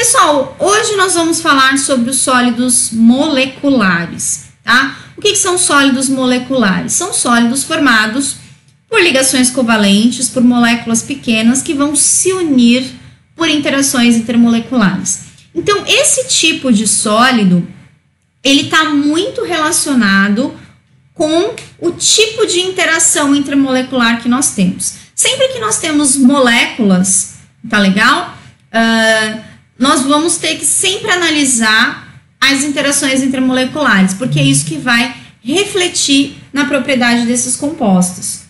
Pessoal, hoje nós vamos falar sobre os sólidos moleculares, tá? O que, que são sólidos moleculares? São sólidos formados por ligações covalentes, por moléculas pequenas que vão se unir por interações intermoleculares. Então, esse tipo de sólido, ele está muito relacionado com o tipo de interação intermolecular que nós temos. Sempre que nós temos moléculas, tá legal? Uh, nós vamos ter que sempre analisar as interações intermoleculares, porque é isso que vai refletir na propriedade desses compostos.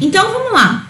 Então vamos lá.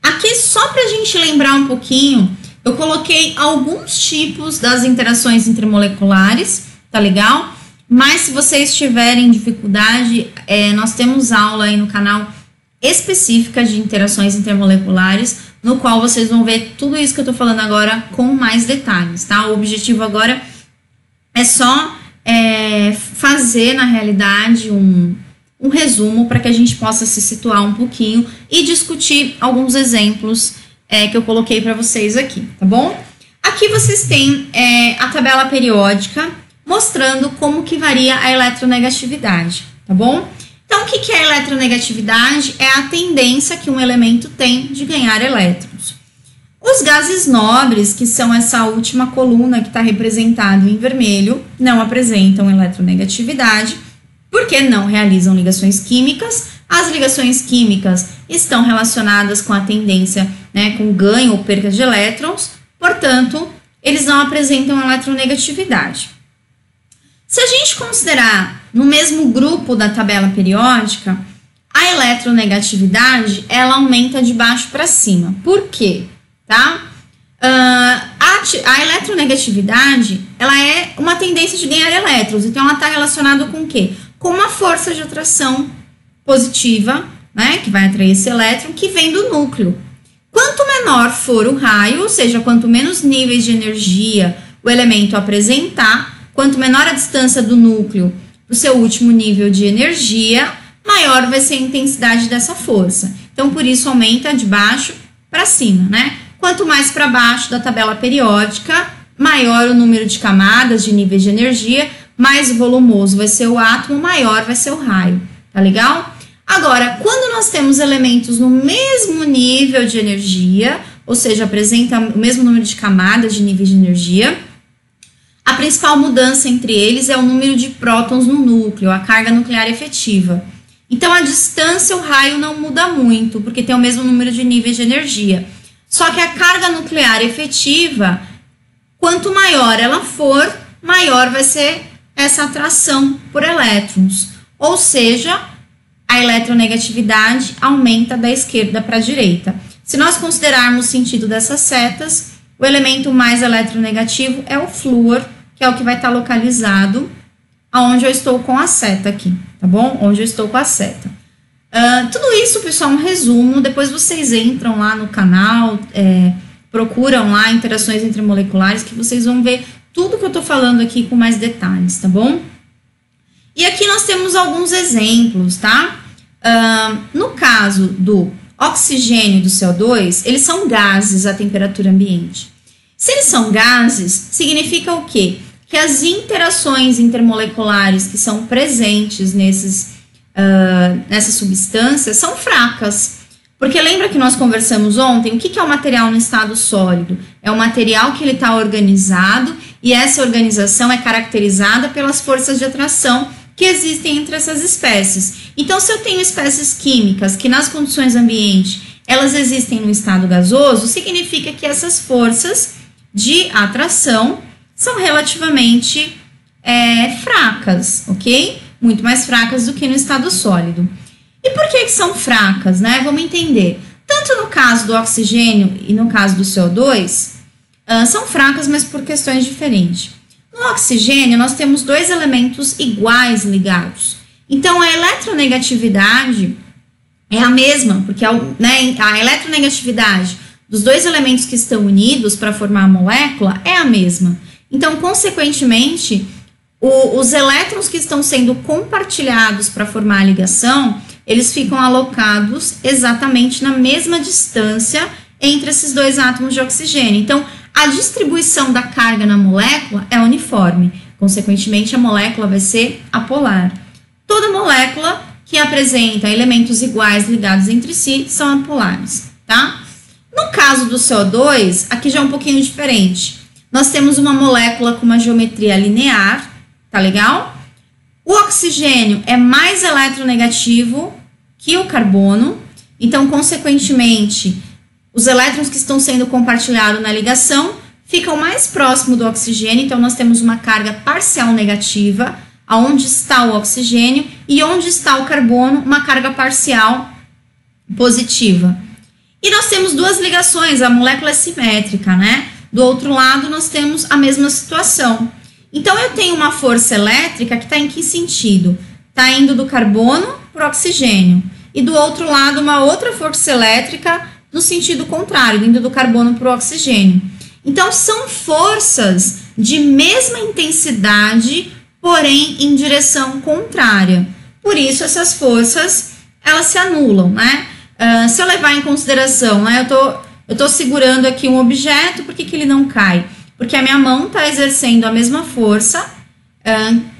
Aqui, só para a gente lembrar um pouquinho, eu coloquei alguns tipos das interações intermoleculares, tá legal? Mas se vocês tiverem dificuldade, é, nós temos aula aí no canal específica de interações intermoleculares, no qual vocês vão ver tudo isso que eu tô falando agora com mais detalhes, tá? O objetivo agora é só é, fazer, na realidade, um, um resumo para que a gente possa se situar um pouquinho e discutir alguns exemplos é, que eu coloquei para vocês aqui, tá bom? Aqui vocês têm é, a tabela periódica mostrando como que varia a eletronegatividade, tá bom? Então, o que, é eletronegatividade? É a tendência que um elemento tem de ganhar elétrons. Os gases nobres, que são essa última coluna que está representado em vermelho, não apresentam eletronegatividade, porque não realizam ligações químicas. As ligações químicas estão relacionadas com a tendência, né, com ganho ou perda de elétrons, portanto, eles não apresentam eletronegatividade. Se a gente considerar no mesmo grupo da tabela periódica, a eletronegatividade ela aumenta de baixo para cima. Por quê? Tá? Uh, a, a, eletronegatividade ela é uma tendência de ganhar elétrons, então ela está relacionada com o quê? Com uma força de atração positiva, né, que vai atrair esse elétron, que vem do núcleo. Quanto menor for o raio, ou seja, quanto menos níveis de energia o elemento apresentar, Quanto menor a distância do núcleo para o seu último nível de energia, maior vai ser a intensidade dessa força. Então, por isso, aumenta de baixo para cima, né? Quanto mais para baixo da tabela periódica, maior o número de camadas de níveis de energia, mais volumoso vai ser o átomo, maior vai ser o raio. Tá legal? Agora, quando nós temos elementos no mesmo nível de energia, ou seja, apresenta o mesmo número de camadas de níveis de energia, a principal mudança entre eles é o número de prótons no núcleo, a carga nuclear efetiva. Então, a distância, o raio não muda muito, porque tem o mesmo número de níveis de energia. Só que a carga nuclear efetiva, quanto maior ela for, maior vai ser essa atração por elétrons. Ou seja, a eletronegatividade aumenta da esquerda para a direita. Se nós considerarmos o sentido dessas setas, o elemento mais eletronegativo é o flúor, que é o que vai estar tá localizado aonde eu estou com a seta aqui, tá bom? Onde eu estou com a seta. Uh, tudo isso, pessoal, um resumo. Depois vocês entram lá no canal, é, procuram lá interações intermoleculares, que vocês vão ver tudo que eu tô falando aqui com mais detalhes, tá bom? E aqui nós temos alguns exemplos, tá? Uh, no caso do oxigênio e do CO2, eles são gases à temperatura ambiente. Se eles são gases, significa o quê? Que as interações intermoleculares que são presentes nesses, uh, nessas substâncias são fracas. Porque lembra que nós conversamos ontem? O que, é o material no estado sólido? É o material que ele está organizado e essa organização é caracterizada pelas forças de atração que existem entre essas espécies. Então, se eu tenho espécies químicas que nas condições ambiente elas existem no estado gasoso, significa que essas forças de atração são relativamente é, fracas, ok? Muito mais fracas do que no estado sólido. E por que, que são fracas, né? Vamos entender. Tanto no caso do oxigênio e no caso do CO2, uh, são fracas, mas por questões diferentes. No oxigênio, nós temos dois elementos iguais ligados. Então, a eletronegatividade é a mesma, porque a, né, a eletronegatividade dos dois elementos que estão unidos para formar a molécula é a mesma. Então, consequentemente, o, os elétrons que estão sendo compartilhados para formar a ligação, eles ficam alocados exatamente na mesma distância entre esses dois átomos de oxigênio. Então, a distribuição da carga na molécula é uniforme. Consequentemente, a molécula vai ser apolar. Toda molécula que apresenta elementos iguais ligados entre si são apolares, tá? No caso do CO2, aqui já é um pouquinho diferente. Nós temos uma molécula com uma geometria linear, tá legal? O oxigênio é mais eletronegativo que o carbono, então, consequentemente, os elétrons que estão sendo compartilhados na ligação ficam mais próximo do oxigênio, então nós temos uma carga parcial negativa, aonde está o oxigênio, e onde está o carbono, uma carga parcial positiva. E nós temos duas ligações, a molécula é simétrica, né? Do outro lado, nós temos a mesma situação. Então, eu tenho uma força elétrica que está em que sentido? Está indo do carbono para o oxigênio. E do outro lado, uma outra força elétrica no sentido contrário, indo do carbono para o oxigênio. Então, são forças de mesma intensidade, porém em direção contrária. Por isso, essas forças elas se anulam, né? Uh, se eu levar em consideração, né, eu tô, eu tô segurando aqui um objeto, por que, que ele não cai? Porque a minha mão está exercendo a mesma força,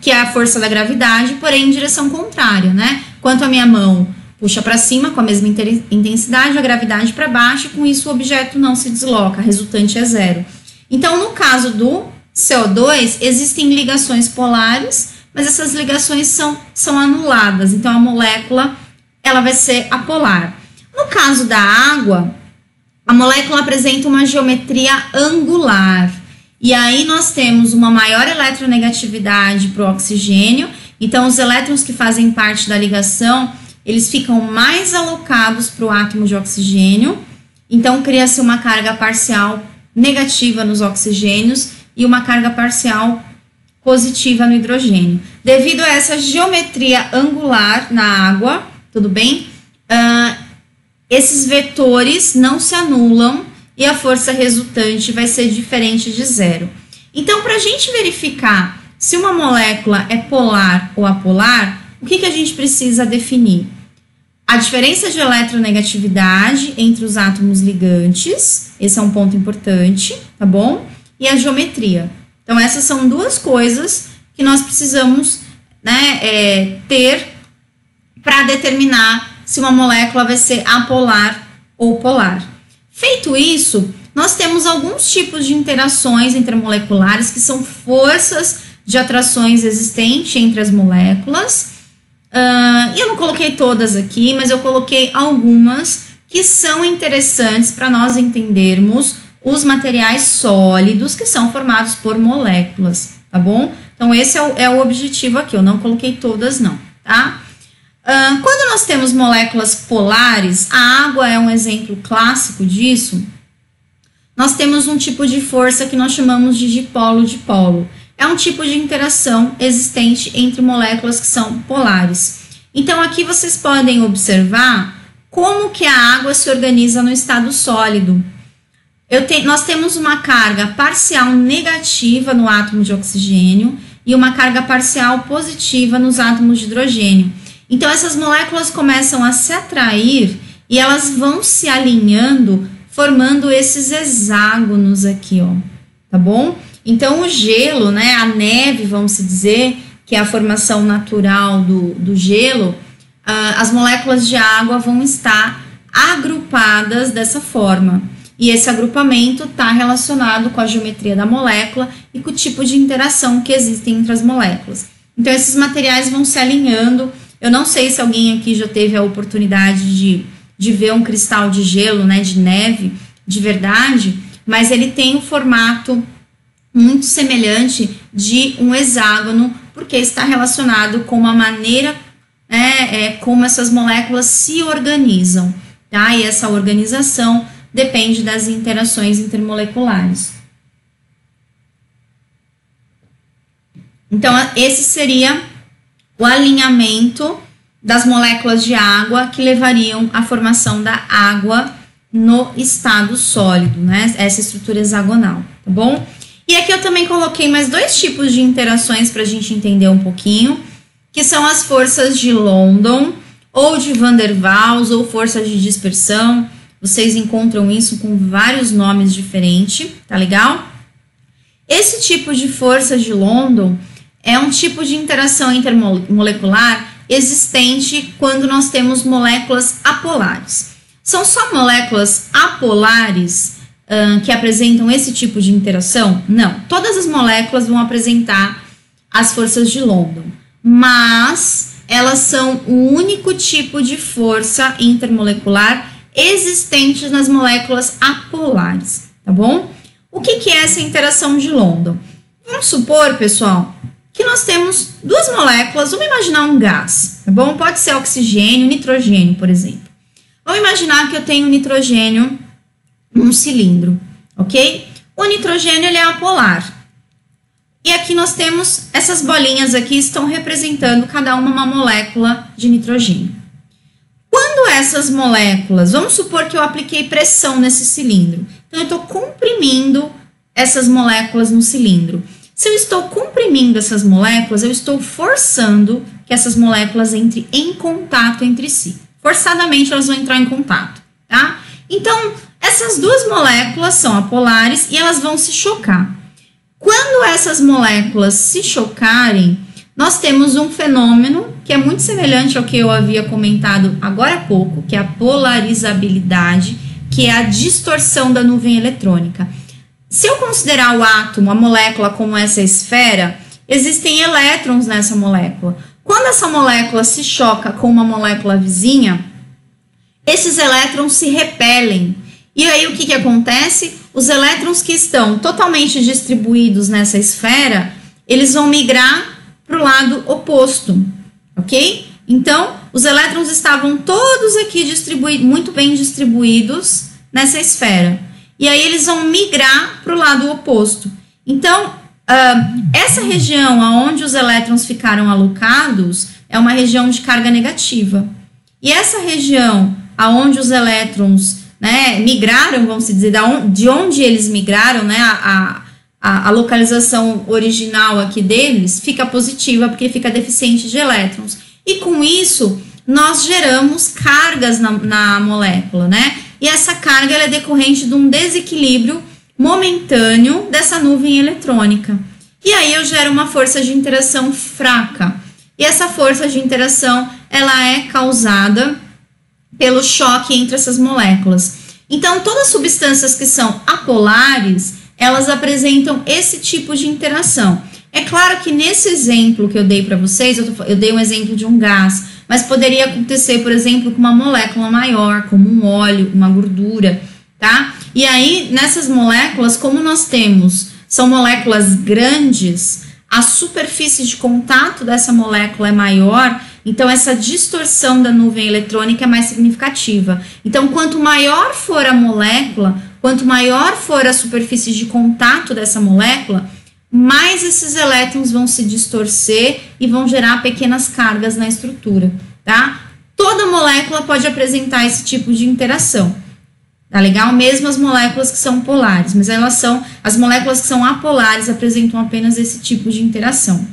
que é a força da gravidade, porém em direção contrária, né? Quanto a minha mão puxa para cima com a mesma intensidade, a gravidade para baixo, com isso o objeto não se desloca, a resultante é zero. Então, no caso do CO2, existem ligações polares, mas essas ligações são, são anuladas, então a molécula ela vai ser apolar. No caso da água, a molécula apresenta uma geometria angular. E aí nós temos uma maior eletronegatividade para o oxigênio. Então, os elétrons que fazem parte da ligação, eles ficam mais alocados para o átomo de oxigênio. Então, cria-se uma carga parcial negativa nos oxigênios e uma carga parcial positiva no hidrogênio. Devido a essa geometria angular na água, tudo bem? Uh, esses vetores não se anulam e a força resultante vai ser diferente de zero. Então, para a gente verificar se uma molécula é polar ou apolar, o que, que a gente precisa definir? A diferença de eletronegatividade entre os átomos ligantes, esse é um ponto importante, tá bom? E a geometria. Então, essas são duas coisas que nós precisamos né, é, ter para determinar se uma molécula vai ser apolar ou polar. Feito isso, nós temos alguns tipos de interações intermoleculares que são forças de atrações existentes entre as moléculas. Uh, eu não coloquei todas aqui, mas eu coloquei algumas que são interessantes para nós entendermos os materiais sólidos que são formados por moléculas, tá bom? Então, esse é o, é o objetivo aqui, eu não coloquei todas, não, tá? Quando nós temos moléculas polares, a água é um exemplo clássico disso. Nós temos um tipo de força que nós chamamos de dipolo-dipolo. É um tipo de interação existente entre moléculas que são polares. Então, aqui vocês podem observar como que a água se organiza no estado sólido. Te, nós temos uma carga parcial negativa no átomo de oxigênio e uma carga parcial positiva nos átomos de hidrogênio. Então, essas moléculas começam a se atrair e elas vão se alinhando, formando esses hexágonos aqui, ó, tá bom? Então, o gelo, né, a neve, vamos dizer, que é a formação natural do, do gelo, uh, as moléculas de água vão estar agrupadas dessa forma. E esse agrupamento está relacionado com a geometria da molécula e com o tipo de interação que existe entre as moléculas. Então, esses materiais vão se alinhando eu não sei se alguém aqui já teve a oportunidade de, de ver um cristal de gelo, né, de neve, de verdade, mas ele tem um formato muito semelhante de um hexágono, porque está relacionado com a maneira né, é, como essas moléculas se organizam, tá? E essa organização depende das interações intermoleculares. Então, esse seria o alinhamento das moléculas de água que levariam à formação da água no estado sólido, né? Essa estrutura hexagonal, tá bom? E aqui eu também coloquei mais dois tipos de interações para a gente entender um pouquinho, que são as forças de London, ou de Van der Waals, ou forças de dispersão, vocês encontram isso com vários nomes diferentes, tá legal? Esse tipo de força de London é um tipo de interação intermolecular existente quando nós temos moléculas apolares. São só moléculas apolares uh, que apresentam esse tipo de interação? Não. Todas as moléculas vão apresentar as forças de London, mas elas são o único tipo de força intermolecular existente nas moléculas apolares, tá bom? O que, que é essa interação de London? Vamos supor, pessoal, que nós temos duas moléculas, vamos imaginar um gás, tá bom? Pode ser oxigênio, nitrogênio, por exemplo. Vamos imaginar que eu tenho nitrogênio num cilindro, ok? O nitrogênio ele é apolar. E aqui nós temos essas bolinhas aqui estão representando cada uma uma molécula de nitrogênio. Quando essas moléculas, vamos supor que eu apliquei pressão nesse cilindro, então eu estou comprimindo essas moléculas no cilindro. Se eu estou comprimindo essas moléculas, eu estou forçando que essas moléculas entrem em contato entre si. Forçadamente elas vão entrar em contato, tá? Então, essas duas moléculas são apolares e elas vão se chocar. Quando essas moléculas se chocarem, nós temos um fenômeno que é muito semelhante ao que eu havia comentado agora há pouco, que é a polarizabilidade, que é a distorção da nuvem eletrônica. Se eu considerar o átomo, a molécula, como essa esfera, existem elétrons nessa molécula. Quando essa molécula se choca com uma molécula vizinha, esses elétrons se repelem. E aí o que, que acontece? Os elétrons que estão totalmente distribuídos nessa esfera, eles vão migrar para o lado oposto, ok? Então, os elétrons estavam todos aqui distribuídos, muito bem distribuídos nessa esfera e aí eles vão migrar para o lado oposto. Então, uh, essa região onde os elétrons ficaram alocados é uma região de carga negativa. E essa região aonde os elétrons né, migraram, vamos dizer, de onde eles migraram, né, a, a, a localização original aqui deles fica positiva porque fica deficiente de elétrons. E com isso, nós geramos cargas na, na molécula, né? E essa carga é decorrente de um desequilíbrio momentâneo dessa nuvem eletrônica. E aí eu gero uma força de interação fraca. E essa força de interação ela é causada pelo choque entre essas moléculas. Então, todas as substâncias que são apolares, elas apresentam esse tipo de interação. É claro que nesse exemplo que eu dei para vocês, eu, tô, eu dei um exemplo de um gás, mas poderia acontecer, por exemplo, com uma molécula maior, como um óleo, uma gordura, tá? E aí, nessas moléculas, como nós temos, são moléculas grandes, a superfície de contato dessa molécula é maior, então essa distorção da nuvem eletrônica é mais significativa. Então, quanto maior for a molécula, quanto maior for a superfície de contato dessa molécula, mais esses elétrons vão se distorcer e vão gerar pequenas cargas na estrutura, tá? Toda molécula pode apresentar esse tipo de interação, tá legal? Mesmo as moléculas que são polares, mas elas são, as moléculas que são apolares apresentam apenas esse tipo de interação.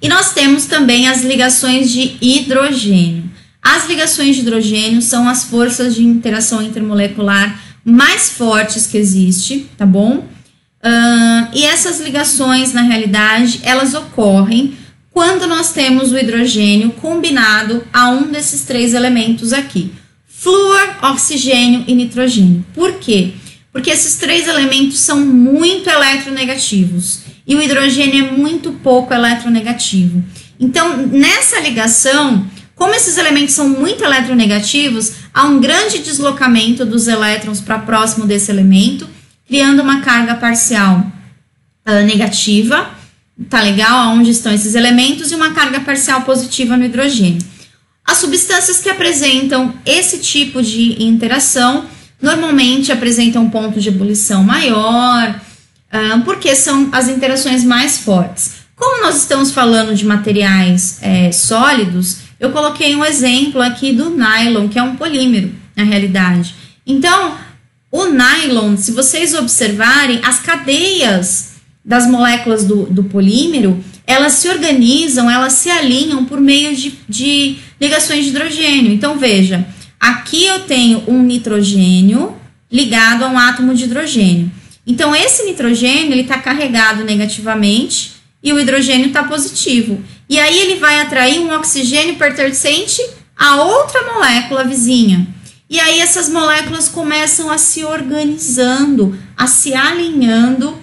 E nós temos também as ligações de hidrogênio. As ligações de hidrogênio são as forças de interação intermolecular mais fortes que existe, tá bom? Uh, e essas ligações, na realidade, elas ocorrem quando nós temos o hidrogênio combinado a um desses três elementos aqui: flúor, oxigênio e nitrogênio. Por quê? Porque esses três elementos são muito eletronegativos e o hidrogênio é muito pouco eletronegativo. Então, nessa ligação, como esses elementos são muito eletronegativos, há um grande deslocamento dos elétrons para próximo desse elemento criando uma carga parcial uh, negativa, tá legal? Onde estão esses elementos, e uma carga parcial positiva no hidrogênio. As substâncias que apresentam esse tipo de interação normalmente apresentam um ponto de ebulição maior, uh, porque são as interações mais fortes. Como nós estamos falando de materiais é, sólidos, eu coloquei um exemplo aqui do nylon, que é um polímero, na realidade. Então, o nylon, se vocês observarem, as cadeias das moléculas do, do polímero, elas se organizam, elas se alinham por meio de, de ligações de hidrogênio. Então, veja, Aqui eu tenho um nitrogênio ligado a um átomo de hidrogênio. Então, esse nitrogênio ele está carregado negativamente e o hidrogênio está positivo. E aí ele vai atrair um oxigênio pertencente a outra molécula vizinha. E aí essas moléculas começam a se organizando, a se alinhando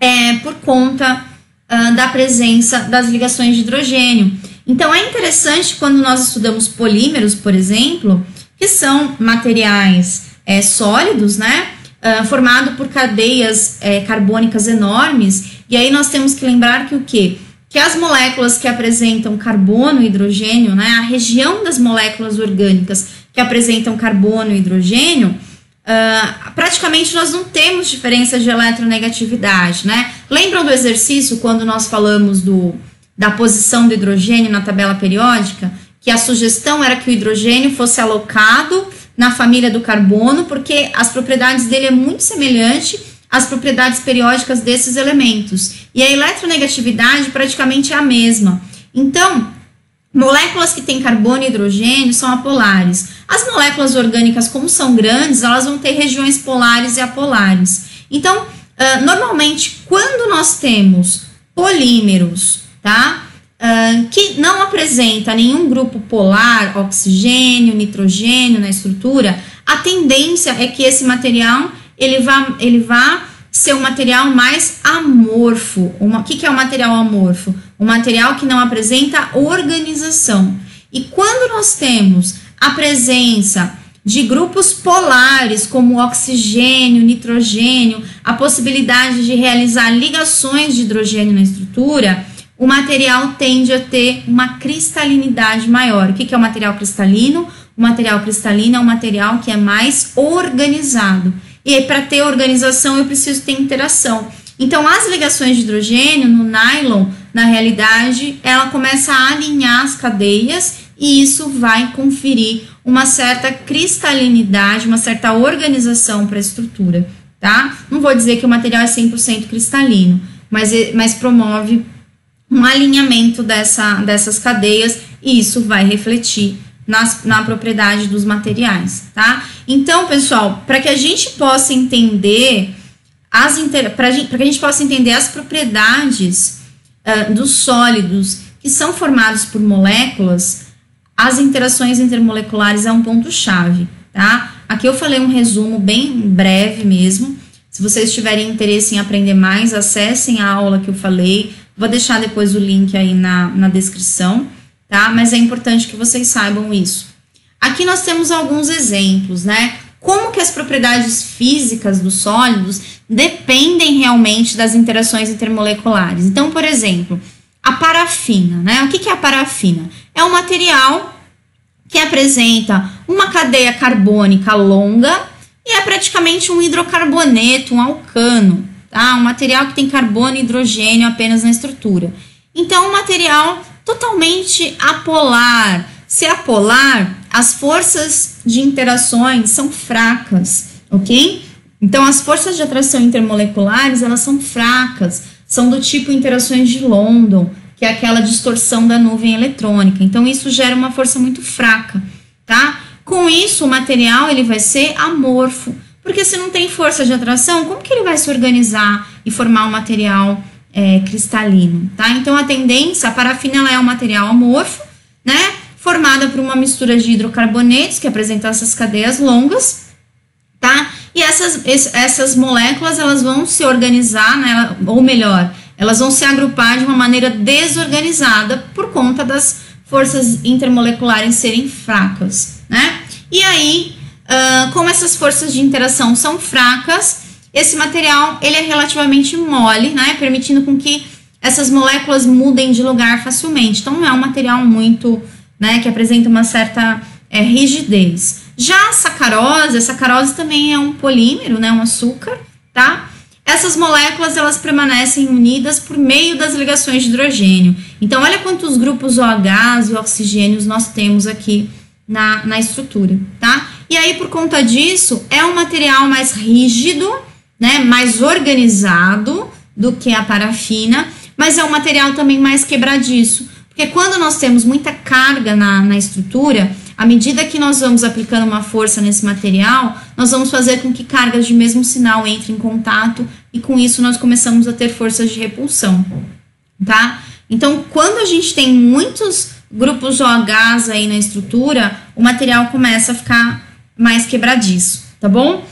é, por conta uh, da presença das ligações de hidrogênio. Então é interessante quando nós estudamos polímeros, por exemplo, que são materiais é, sólidos, né? Uh, formado por cadeias é, carbônicas enormes. E aí nós temos que lembrar que o quê? Que as moléculas que apresentam carbono e hidrogênio, né? A região das moléculas orgânicas que apresentam carbono e hidrogênio, uh, praticamente nós não temos diferença de eletronegatividade, né? Lembram do exercício quando nós falamos do, da posição do hidrogênio na tabela periódica? Que a sugestão era que o hidrogênio fosse alocado na família do carbono, porque as propriedades dele é muito semelhante às propriedades periódicas desses elementos. E a eletronegatividade praticamente é a mesma. Então, moléculas que têm carbono e hidrogênio são apolares. As moléculas orgânicas, como são grandes, elas vão ter regiões polares e apolares. Então, uh, normalmente, quando nós temos polímeros, tá? uh, que não apresenta nenhum grupo polar, oxigênio, nitrogênio na estrutura, a tendência é que esse material ele vá, ele vá ser um material mais amorfo. O que, que é o um material amorfo? Um material que não apresenta organização. E quando nós temos a presença de grupos polares, como oxigênio, nitrogênio, a possibilidade de realizar ligações de hidrogênio na estrutura, o material tende a ter uma cristalinidade maior. O que é o material cristalino? O material cristalino é um material que é mais organizado. E para ter organização, eu preciso ter interação. Então, as ligações de hidrogênio no nylon, na realidade, ela começa a alinhar as cadeias e isso vai conferir uma certa cristalinidade, uma certa organização para a estrutura, tá? Não vou dizer que o material é 100% cristalino, mas, mas promove um alinhamento dessa, dessas cadeias e isso vai refletir nas, na propriedade dos materiais, tá? Então, pessoal, para que a gente possa entender as para que a gente possa entender as propriedades uh, dos sólidos que são formados por moléculas, as interações intermoleculares é um ponto chave, tá? Aqui eu falei um resumo bem breve mesmo. Se vocês tiverem interesse em aprender mais, acessem a aula que eu falei Vou deixar depois o link aí na, na descrição, tá? Mas é importante que vocês saibam isso. Aqui nós temos alguns exemplos, né? Como que as propriedades físicas dos sólidos dependem realmente das interações intermoleculares. Então, por exemplo, a parafina, né? O que, é a parafina? É um material que apresenta uma cadeia carbônica longa e é praticamente um hidrocarboneto, um alcano tá? Um material que tem carbono e hidrogênio apenas na estrutura. Então, um material totalmente apolar. Se apolar, as forças de interações são fracas, ok? Então, as forças de atração intermoleculares, elas são fracas, são do tipo interações de London, que é aquela distorção da nuvem eletrônica. Então, isso gera uma força muito fraca, tá? Com isso, o material ele vai ser amorfo. Porque se não tem força de atração, como que ele vai se organizar e formar um material é, cristalino, tá? Então a tendência, a parafina é um material amorfo, né? Formada por uma mistura de hidrocarbonetos que apresentam essas cadeias longas, tá? E essas, essas moléculas elas vão se organizar, né? Ou melhor, elas vão se agrupar de uma maneira desorganizada por conta das forças intermoleculares serem fracas, né? E aí Uh, como essas forças de interação são fracas, esse material ele é relativamente mole, né, permitindo com que essas moléculas mudem de lugar facilmente. Então não é um material muito, né, que apresenta uma certa é, rigidez. Já a sacarose, a sacarose também é um polímero, né, um açúcar, tá? Essas moléculas elas permanecem unidas por meio das ligações de hidrogênio. Então olha quantos grupos OH e oxigênios nós temos aqui na, na estrutura, tá? E aí, por conta disso, é um material mais rígido, né, mais organizado do que a parafina, mas é um material também mais quebradiço. Porque quando nós temos muita carga na, na estrutura, À medida que nós vamos aplicando uma força nesse material, nós vamos fazer com que cargas de mesmo sinal entrem em contato e com isso nós começamos a ter forças de repulsão, tá? Então, quando a gente tem muitos grupos OHs aí na estrutura, o material começa a ficar mais quebradiço, tá bom?